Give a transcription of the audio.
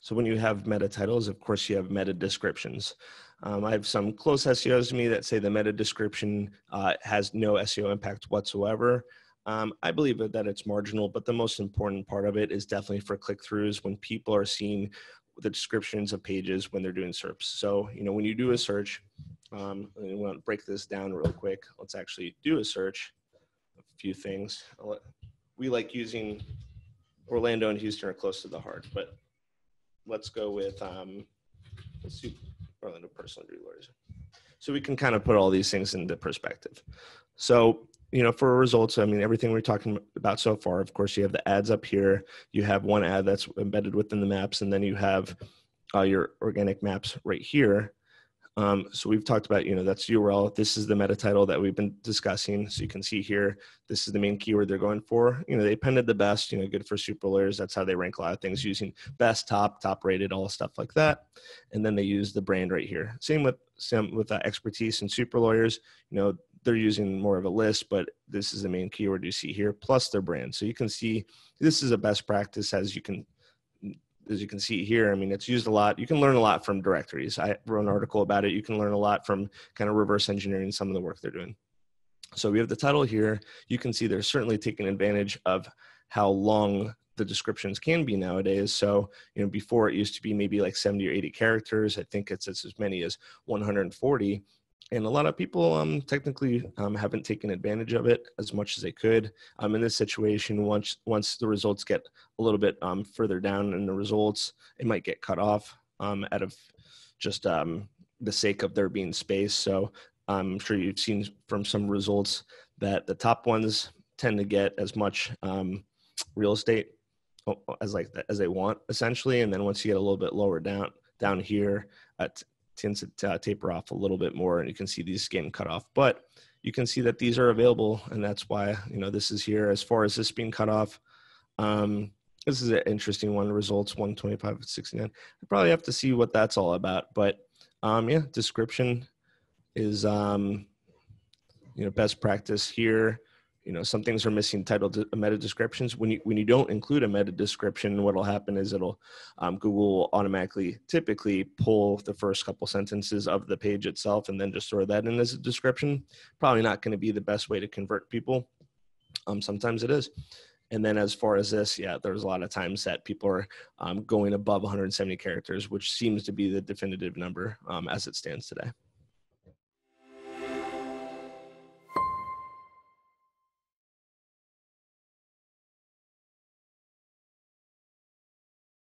So when you have meta titles, of course, you have meta descriptions. Um, I have some close SEOs to me that say the meta description uh, has no SEO impact whatsoever. Um, I believe that it's marginal, but the most important part of it is definitely for click throughs when people are seeing the descriptions of pages when they're doing SERPs. So, you know, when you do a search, um, we want to break this down real quick. Let's actually do a search. A few things. We like using Orlando and Houston are close to the heart, but let's go with um, let's do Orlando personal injury lawyers. So we can kind of put all these things into perspective. So you know, for results, I mean, everything we're talking about so far, of course, you have the ads up here. You have one ad that's embedded within the maps, and then you have uh, your organic maps right here. Um, so we've talked about, you know, that's URL. This is the meta title that we've been discussing. So you can see here, this is the main keyword they're going for. You know, they appended the best, you know, good for super lawyers. That's how they rank a lot of things using best, top, top rated, all stuff like that. And then they use the brand right here. Same with same with uh, expertise and super lawyers. You know, they're using more of a list, but this is the main keyword you see here, plus their brand. So you can see this is a best practice as you can as you can see here, I mean, it's used a lot. You can learn a lot from directories. I wrote an mm-hmm. article about it. You can learn a lot from kind of reverse engineering some of the work they're doing. So we have the title here. You can see they're certainly taking advantage of how long the descriptions can be nowadays. So, you know, before it used to be maybe like 70 or 80 characters. I think it's as many as 140 and a lot of people um, technically um, haven't taken advantage of it as much as they could. Um, in this situation, once once the results get a little bit um, further down in the results, it might get cut off um, out of just um, the sake of there being space. So I'm sure you've seen from some results that the top ones tend to get as much real estate as like as they want essentially, and then once you get a little bit lower down down here at tends to uh, taper off a little bit more and you can see these getting cut off but you can see that these are available and that's why you know this is here. As far as this being cut off um, this is an interesting one results 125 69 i probably have to see what that's all about but um, yeah description is um, you know best practice here you know some things are missing title meta descriptions when you when you don't include a meta description what'll happen is it'll um, google will automatically typically pull the first couple sentences of the page itself and then just throw that in as a description. Probably not going to be the best way to convert people. Um, sometimes it is. And then as far as this yeah there's a lot of times that people are um, going above 170 characters which seems to be the definitive number um, as it stands today